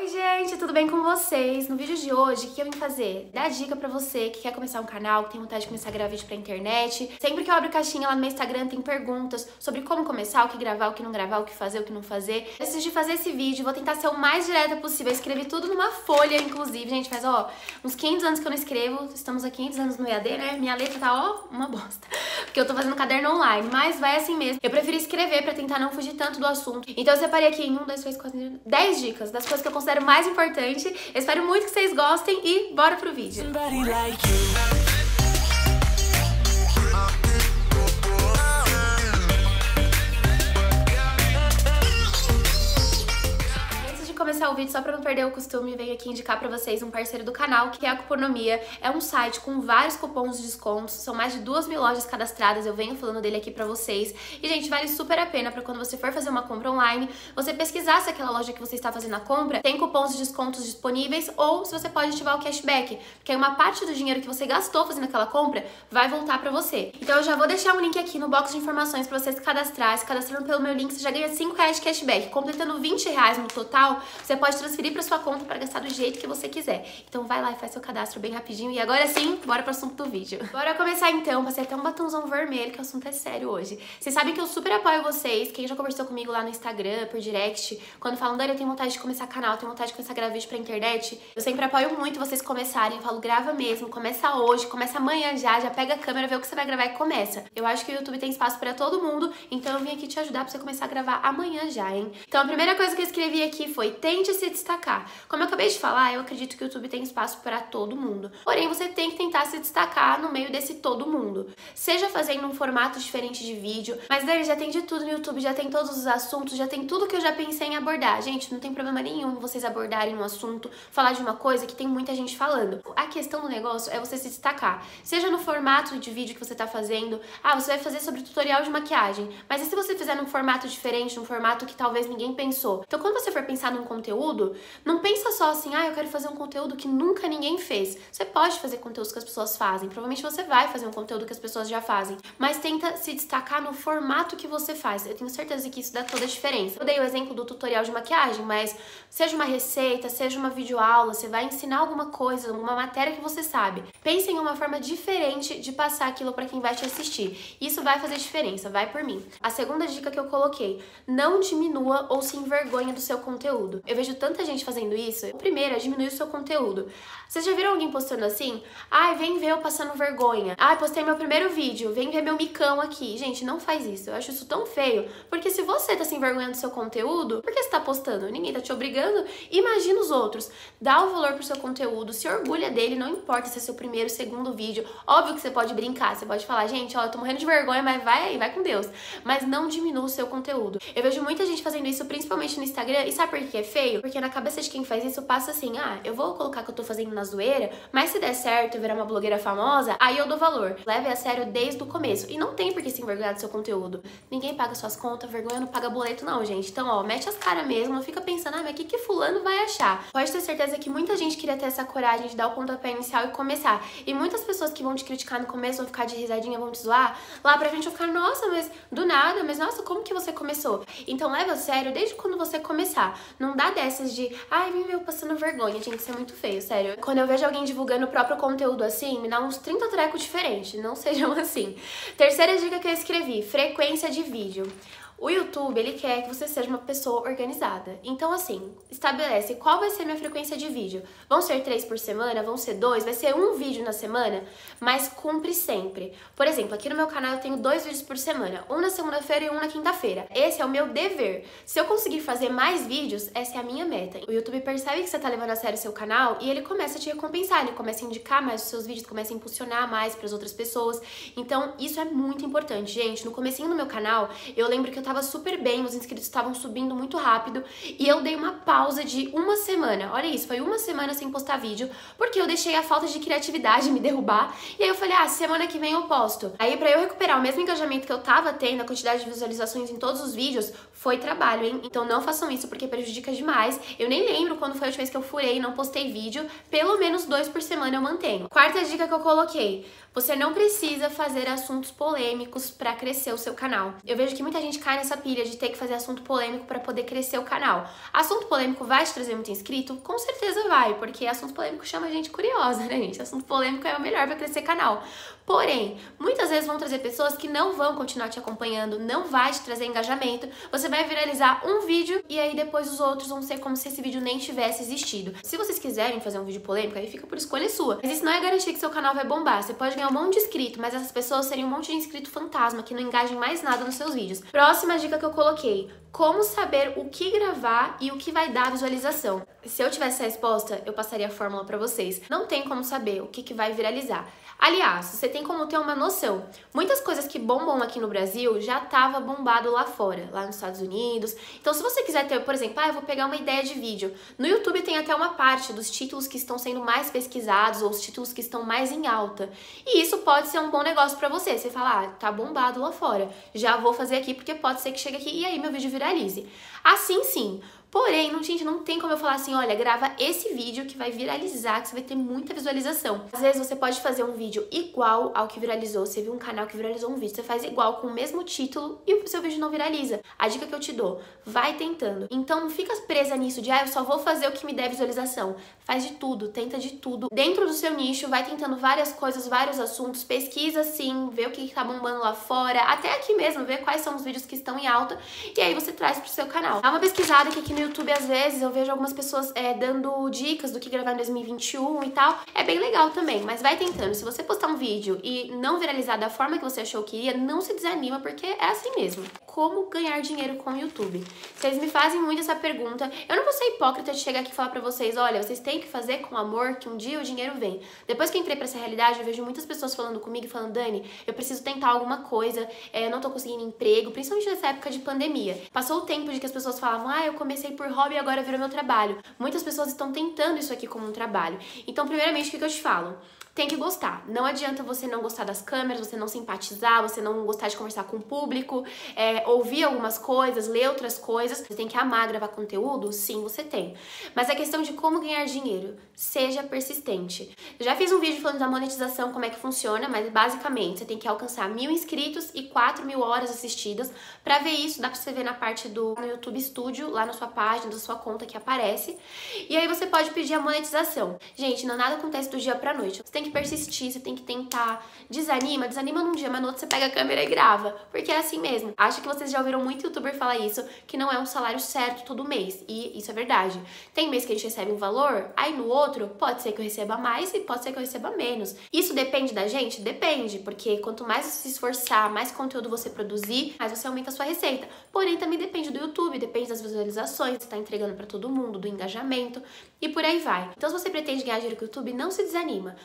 Oi gente, tudo bem com vocês? No vídeo de hoje, o que eu vim fazer? Dar dica pra você que quer começar um canal, que tem vontade de começar a gravar vídeo pra internet. Sempre que eu abro caixinha lá no meu Instagram, tem perguntas sobre como começar, o que gravar, o que não gravar, o que fazer, o que não fazer. Antes de fazer esse vídeo, vou tentar ser o mais direta possível. Eu escrevi tudo numa folha, inclusive, gente, faz ó, uns 500 anos que eu não escrevo, estamos há 500 anos no EAD, né? Minha letra tá ó, uma bosta. Porque eu tô fazendo caderno online, mas vai assim mesmo. Eu preferi escrever pra tentar não fugir tanto do assunto. Então eu separei aqui em um, dois, três, quatro, 10 dicas das coisas que eu considero mais importante. Espero muito que vocês gostem e bora pro vídeo. Começar o vídeo, só pra não perder o costume, venho aqui indicar pra vocês um parceiro do canal, que é a Cuponomia. É um site com vários cupons de descontos, são mais de duas mil lojas cadastradas, eu venho falando dele aqui pra vocês. E, gente, vale super a pena pra quando você for fazer uma compra online, você pesquisar se aquela loja que você está fazendo a compra tem cupons de descontos disponíveis ou se você pode ativar o cashback, porque aí uma parte do dinheiro que você gastou fazendo aquela compra vai voltar pra você. Então eu já vou deixar um link aqui no box de informações pra você se cadastrar. Se cadastrando pelo meu link, você já ganha 5 reais de cashback. Completando 20 reais no total, você pode transferir para sua conta para gastar do jeito que você quiser. Então vai lá e faz seu cadastro bem rapidinho. E agora sim, bora pro assunto do vídeo. Bora começar então, passei até um batomzão vermelho, que o assunto é sério hoje. Vocês sabem que eu super apoio vocês, quem já conversou comigo lá no Instagram, por direct, quando falam, Dani, eu tenho vontade de começar canal, tenho vontade de começar a gravar vídeo pra internet, eu sempre apoio muito vocês começarem, eu falo, grava mesmo, começa hoje, começa amanhã já, já pega a câmera, vê o que você vai gravar e começa. Eu acho que o YouTube tem espaço para todo mundo, então eu vim aqui te ajudar pra você começar a gravar amanhã já, hein? Então a primeira coisa que eu escrevi aqui foi, tente se destacar. Como eu acabei de falar, eu acredito que o YouTube tem espaço para todo mundo. Porém, você tem que tentar se destacar no meio desse todo mundo. Seja fazendo um formato diferente de vídeo, mas daí já tem de tudo no YouTube, já tem todos os assuntos, já tem tudo que eu já pensei em abordar. Gente, não tem problema nenhum vocês abordarem um assunto, falar de uma coisa que tem muita gente falando. A questão do negócio é você se destacar. Seja no formato de vídeo que você tá fazendo, ah, você vai fazer sobre tutorial de maquiagem, mas e se você fizer num formato diferente, num formato que talvez ninguém pensou? Então, quando você for pensar num conteúdo, não pensa só assim, ah, eu quero fazer um conteúdo que nunca ninguém fez. Você pode fazer conteúdos que as pessoas fazem, provavelmente você vai fazer um conteúdo que as pessoas já fazem, mas tenta se destacar no formato que você faz. Eu tenho certeza que isso dá toda a diferença. Eu dei o exemplo do tutorial de maquiagem, mas seja uma receita, seja uma videoaula, você vai ensinar alguma coisa, uma matéria que você sabe. Pense em uma forma diferente de passar aquilo para quem vai te assistir. Isso vai fazer diferença, vai por mim. A segunda dica que eu coloquei, não diminua ou se envergonhe do seu conteúdo. Eu vejo tanta gente fazendo isso. O primeiro é diminuir o seu conteúdo. Vocês já viram alguém postando assim? Ai, vem ver eu passando vergonha. Ai, postei meu primeiro vídeo, vem ver meu micão aqui. Gente, não faz isso. Eu acho isso tão feio. Porque se você tá se envergonhando do seu conteúdo, por que você tá postando? Ninguém tá te obrigando. Imagina os outros. Dá o valor pro seu conteúdo, se orgulha dele, não importa se é seu primeiro, segundo vídeo. Óbvio que você pode brincar, você pode falar, gente, ó, eu tô morrendo de vergonha, mas vai aí, vai com Deus. Mas não diminua o seu conteúdo. Eu vejo muita gente fazendo isso, principalmente no Instagram, e sabe por que é feio? Porque na cabeça de quem faz isso passa assim: ah, eu vou colocar que eu tô fazendo na zoeira, mas se der certo eu virar uma blogueira famosa, aí eu dou valor. Leve a sério desde o começo. E não tem por que se envergonhar do seu conteúdo. Ninguém paga suas contas, vergonha não paga boleto, não, gente. Então, ó, mete as caras mesmo, não fica pensando, ah, mas o que, que fulano vai achar? Pode ter certeza que muita gente queria ter essa coragem de dar o pontapé inicial e começar. E muitas pessoas que vão te criticar no começo, vão ficar de risadinha, vão te zoar, lá pra gente vão ficar, nossa, mas do nada, mas nossa, como que você começou? Então leva a sério desde quando você começar. Não dá dessas de, ai, vem ver eu passando vergonha, gente, isso é muito feio, sério. Quando eu vejo alguém divulgando o próprio conteúdo assim, me dá uns 30 trecos diferentes, não sejam assim. Terceira dica que eu escrevi, frequência de vídeo. O YouTube, ele quer que você seja uma pessoa organizada. Então, assim, estabelece qual vai ser minha frequência de vídeo. Vão ser três por semana? Vão ser dois? Vai ser um vídeo na semana? Mas cumpre sempre. Por exemplo, aqui no meu canal eu tenho dois vídeos por semana. Um na segunda-feira e um na quinta-feira. Esse é o meu dever. Se eu conseguir fazer mais vídeos, essa é a minha meta. O YouTube percebe que você tá levando a sério o seu canal e ele começa a te recompensar. Ele começa a indicar mais os seus vídeos, começa a impulsionar mais para as outras pessoas. Então, isso é muito importante, gente. No comecinho do meu canal, eu lembro que eu tava super bem, os inscritos estavam subindo muito rápido e eu dei uma pausa de uma semana. Olha isso, foi uma semana sem postar vídeo, porque eu deixei a falta de criatividade me derrubar. E aí eu falei: "Ah, semana que vem eu posto". Aí para eu recuperar o mesmo engajamento que eu tava tendo, a quantidade de visualizações em todos os vídeos, foi trabalho, hein? Então não façam isso porque prejudica demais. Eu nem lembro quando foi a última vez que eu furei e não postei vídeo, pelo menos dois por semana eu mantenho. Quarta dica que eu coloquei: você não precisa fazer assuntos polêmicos para crescer o seu canal. Eu vejo que muita gente cai nessa pilha de ter que fazer assunto polêmico para poder crescer o canal. Assunto polêmico vai te trazer muito inscrito? Com certeza vai, porque assunto polêmico chama a gente curiosa, né, gente? Assunto polêmico é o melhor para crescer canal. Porém, muitas vezes vão trazer pessoas que não vão continuar te acompanhando, não vai te trazer engajamento. Você vai viralizar um vídeo e aí depois os outros vão ser como se esse vídeo nem tivesse existido. Se vocês quiserem fazer um vídeo polêmico, aí fica por escolha sua. Mas isso não é garantir que seu canal vai bombar. Você pode ganhar um monte de inscrito, mas essas pessoas seriam um monte de inscrito fantasma que não engajem mais nada nos seus vídeos. Próxima dica que eu coloquei: como saber o que gravar e o que vai dar visualização. Se eu tivesse a resposta, eu passaria a fórmula para vocês. Não tem como saber o que, que vai viralizar. Aliás, você tem como ter uma noção. Muitas coisas que bombam aqui no Brasil já tava bombado lá fora, lá nos Estados Unidos. Então, se você quiser ter, por exemplo, ah, eu vou pegar uma ideia de vídeo. No YouTube tem até uma parte dos títulos que estão sendo mais pesquisados ou os títulos que estão mais em alta. E isso pode ser um bom negócio para você. Você fala, ah, tá bombado lá fora. Já vou fazer aqui porque pode ser que chegue aqui e aí meu vídeo viralize. Assim sim. Porém, não, gente, não tem como eu falar assim, olha, grava esse vídeo que vai viralizar, que você vai ter muita visualização. Às vezes você pode fazer um vídeo igual ao que viralizou. Você viu um canal que viralizou um vídeo, você faz igual com o mesmo título e o seu vídeo não viraliza. A dica que eu te dou, vai tentando. Então não fica presa nisso de, ah, eu só vou fazer o que me der visualização. Faz de tudo, tenta de tudo. Dentro do seu nicho, vai tentando várias coisas, vários assuntos, pesquisa sim, vê o que tá bombando lá fora, até aqui mesmo, vê quais são os vídeos que estão em alta e aí você traz pro seu canal. Dá uma pesquisada que aqui no no YouTube, às vezes, eu vejo algumas pessoas é, dando dicas do que gravar em 2021 e tal. É bem legal também, mas vai tentando. Se você postar um vídeo e não viralizar da forma que você achou que ia, não se desanima, porque é assim mesmo. Como ganhar dinheiro com o YouTube? Vocês me fazem muito essa pergunta. Eu não vou ser hipócrita de chegar aqui e falar pra vocês, olha, vocês têm que fazer com amor que um dia o dinheiro vem. Depois que entrei pra essa realidade, eu vejo muitas pessoas falando comigo e falando, Dani, eu preciso tentar alguma coisa, eu não tô conseguindo emprego, principalmente nessa época de pandemia. Passou o tempo de que as pessoas falavam, ah, eu comecei por hobby e agora virou meu trabalho. Muitas pessoas estão tentando isso aqui como um trabalho. Então, primeiramente, o que eu te falo? Tem que gostar. Não adianta você não gostar das câmeras, você não simpatizar, você não gostar de conversar com o público, é, ouvir algumas coisas, ler outras coisas. Você tem que amar gravar conteúdo? Sim, você tem. Mas é questão de como ganhar dinheiro. Seja persistente. Eu já fiz um vídeo falando da monetização, como é que funciona, mas basicamente você tem que alcançar mil inscritos e 4 mil horas assistidas. Para ver isso, dá pra você ver na parte do YouTube Studio, lá na sua página, da sua conta que aparece. E aí você pode pedir a monetização. Gente, não nada acontece do dia pra noite. Você tem que persistir, você tem que tentar. Desanima, desanima num dia, mas no outro você pega a câmera e grava. Porque é assim mesmo. Acho que vocês já ouviram muito youtuber falar isso, que não é um salário certo todo mês. E isso é verdade. Tem mês que a gente recebe um valor, aí no outro pode ser que eu receba mais e pode ser que eu receba menos. Isso depende da gente? Depende, porque quanto mais você se esforçar, mais conteúdo você produzir, mais você aumenta a sua receita. Porém, também depende do YouTube, depende das visualizações, você tá entregando para todo mundo, do engajamento e por aí vai. Então, se você pretende ganhar dinheiro com o YouTube, não se desanima.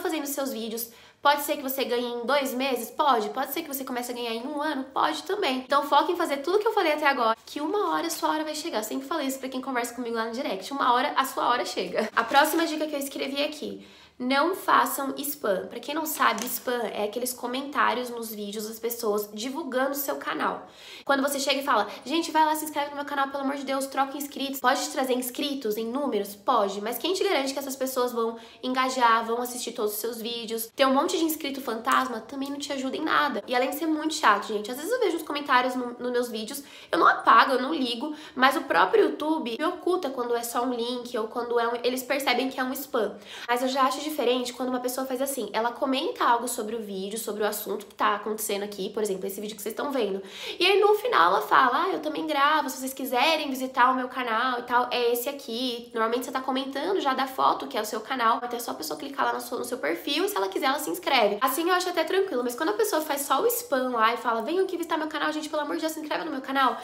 Fazendo seus vídeos. Pode ser que você ganhe em dois meses? Pode. Pode ser que você comece a ganhar em um ano? Pode também. Então foca em fazer tudo que eu falei até agora, que uma hora a sua hora vai chegar. Eu sempre falei isso pra quem conversa comigo lá no direct. Uma hora a sua hora chega. A próxima dica que eu escrevi aqui não façam spam. Para quem não sabe, spam é aqueles comentários nos vídeos das pessoas divulgando o seu canal. Quando você chega e fala, gente, vai lá, se inscreve no meu canal, pelo amor de Deus, troca inscritos. Pode trazer inscritos em números? Pode, mas quem te garante que essas pessoas vão engajar, vão assistir todos os seus vídeos? Ter um monte de inscrito fantasma também não te ajuda em nada. E além de ser muito chato, gente, às vezes eu vejo os comentários nos no meus vídeos, eu não apago, eu não ligo, mas o próprio YouTube me oculta quando é só um link ou quando é um, eles percebem que é um spam. Mas eu já acho diferente quando uma pessoa faz assim, ela comenta algo sobre o vídeo, sobre o assunto que tá acontecendo aqui, por exemplo, esse vídeo que vocês estão vendo. E aí no final ela fala: "Ah, eu também gravo, se vocês quiserem visitar o meu canal e tal, é esse aqui". Normalmente você tá comentando já da foto que é o seu canal, até só a pessoa clicar lá no seu, no seu perfil e se ela quiser ela se inscreve. Assim eu acho até tranquilo, mas quando a pessoa faz só o spam lá e fala: "Venham aqui visitar meu canal, gente, pelo amor de Deus, se inscreve no meu canal",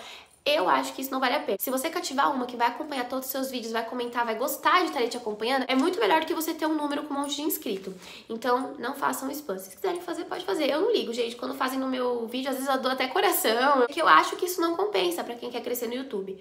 eu acho que isso não vale a pena. Se você cativar uma que vai acompanhar todos os seus vídeos, vai comentar, vai gostar de estar te acompanhando, é muito melhor do que você ter um número com um monte de inscrito. Então, não façam spam. Se quiserem fazer, pode fazer. Eu não ligo, gente. Quando fazem no meu vídeo, às vezes eu dou até coração, porque eu acho que isso não compensa para quem quer crescer no YouTube.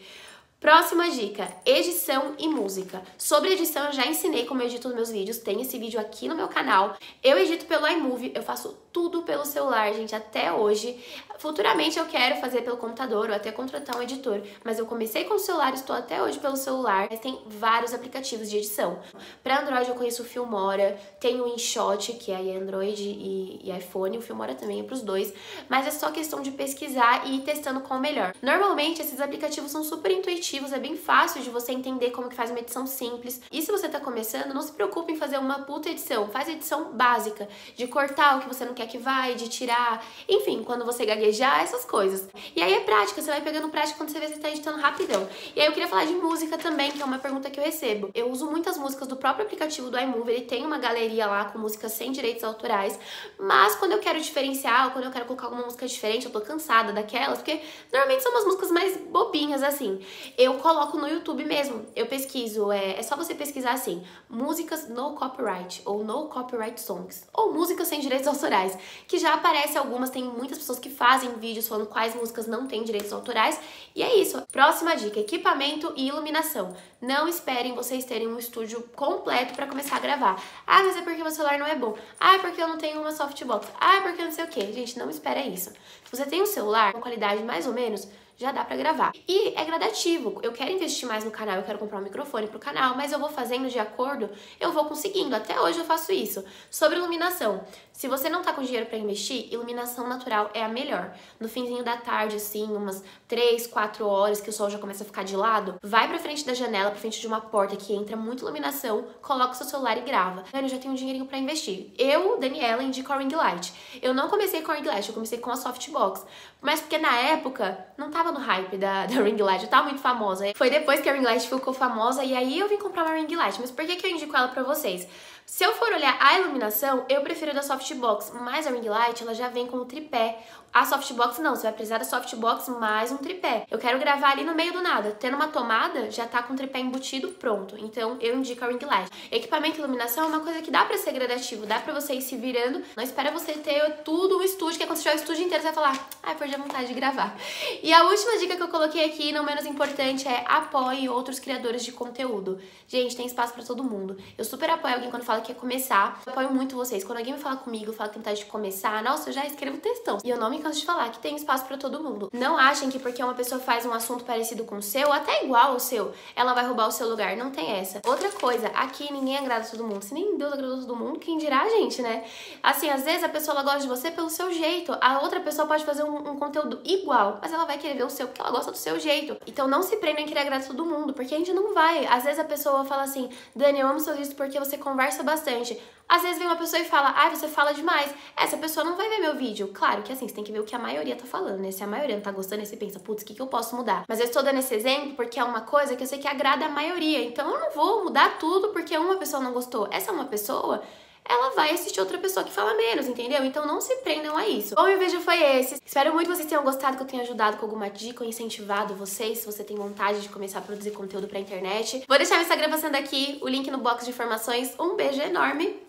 Próxima dica, edição e música. Sobre edição eu já ensinei como eu edito os meus vídeos, tem esse vídeo aqui no meu canal. Eu edito pelo iMovie, eu faço tudo pelo celular, gente, até hoje. Futuramente eu quero fazer pelo computador ou até contratar um editor, mas eu comecei com o celular, estou até hoje pelo celular, mas tem vários aplicativos de edição. Para Android eu conheço o Filmora, tem o InShot, que é Android e, e iPhone, o Filmora também é para os dois, mas é só questão de pesquisar e ir testando qual o melhor. Normalmente esses aplicativos são super intuitivos é bem fácil de você entender como que faz uma edição simples. E se você tá começando, não se preocupe em fazer uma puta edição, faz edição básica, de cortar o que você não quer que vai, de tirar, enfim, quando você gaguejar, essas coisas. E aí é prática, você vai pegando prática quando você vê que você tá editando rapidão. E aí eu queria falar de música também, que é uma pergunta que eu recebo. Eu uso muitas músicas do próprio aplicativo do iMovie, ele tem uma galeria lá com músicas sem direitos autorais, mas quando eu quero diferenciar, quando eu quero colocar alguma música diferente, eu tô cansada daquelas, porque normalmente são umas músicas mais bobinhas assim eu coloco no YouTube mesmo. Eu pesquiso, é, é só você pesquisar assim, músicas no copyright ou no copyright songs, ou músicas sem direitos autorais, que já aparece algumas, tem muitas pessoas que fazem vídeos falando quais músicas não têm direitos autorais, e é isso. Próxima dica, equipamento e iluminação. Não esperem vocês terem um estúdio completo para começar a gravar. Ah, mas é porque meu celular não é bom. Ah, é porque eu não tenho uma softbox. Ah, é porque não sei o que. Gente, não espera isso. Se você tem um celular com qualidade mais ou menos, já dá para gravar. E é gradativo. Eu quero investir mais no canal, eu quero comprar um microfone pro canal, mas eu vou fazendo de acordo, eu vou conseguindo. Até hoje eu faço isso. Sobre iluminação, se você não tá com dinheiro para investir, iluminação natural é a melhor. No finzinho da tarde, assim, umas 3, 4 horas que o sol já começa a ficar de lado, vai pra frente da janela, pra frente de uma porta que entra muita iluminação, coloca o seu celular e grava. Eu já tenho um dinheirinho para investir. Eu, Daniela, indico a ring light. Eu não comecei com a ring light, eu comecei com a softbox. Mas porque na época não tava no hype da, da ring light, eu tava muito famosa. Foi depois que a ring light ficou famosa e aí eu vim comprar uma ring light. Mas por que, que eu indico ela pra vocês? Se eu for olhar a iluminação, eu prefiro da softbox, mas a ring light ela já vem com o tripé. A softbox não, você vai precisar da softbox mais um tripé. Eu quero gravar ali no meio do nada. Tendo uma tomada, já tá com o tripé embutido pronto. Então eu indico a ring light. Equipamento e iluminação é uma coisa que dá pra ser gradativo, dá pra você ir se virando. Não espera você ter tudo o estúdio, que é quando você o estúdio inteiro, você vai falar, ai, perdi a vontade de gravar. E a última dica que eu coloquei aqui, não menos importante, é apoie outros criadores de conteúdo. Gente, tem espaço pra todo mundo. Eu super apoio alguém quando fala fala que quer começar, eu apoio muito vocês. Quando alguém me fala comigo, fala que tem vontade de começar, nossa, eu já escrevo textão. E eu não me canso de falar que tem espaço para todo mundo. Não achem que porque uma pessoa faz um assunto parecido com o seu, até igual ao seu, ela vai roubar o seu lugar. Não tem essa. Outra coisa, aqui ninguém agrada todo mundo. Se nem Deus agradou todo mundo, quem dirá a gente, né? Assim, às vezes a pessoa gosta de você pelo seu jeito. A outra pessoa pode fazer um, um conteúdo igual, mas ela vai querer ver o seu porque ela gosta do seu jeito. Então não se prendam em querer agradar todo mundo, porque a gente não vai. Às vezes a pessoa fala assim, Dani, eu amo seus vídeos porque você conversa bastante. Às vezes vem uma pessoa e fala, ai, ah, você fala demais. Essa pessoa não vai ver meu vídeo. Claro que assim, você tem que ver o que a maioria tá falando, né? Se a maioria não tá gostando, você pensa, putz, o que, que eu posso mudar? Mas eu estou dando esse exemplo porque é uma coisa que eu sei que agrada a maioria. Então eu não vou mudar tudo porque uma pessoa não gostou. Essa é uma pessoa ela vai assistir outra pessoa que fala menos, entendeu? Então não se prendam a isso. Bom, meu vídeo foi esse. Espero muito que vocês tenham gostado, que eu tenha ajudado com alguma dica incentivado vocês, se você tem vontade de começar a produzir conteúdo pra internet. Vou deixar meu Instagram passando aqui, o link no box de informações. Um beijo enorme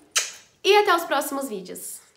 e até os próximos vídeos.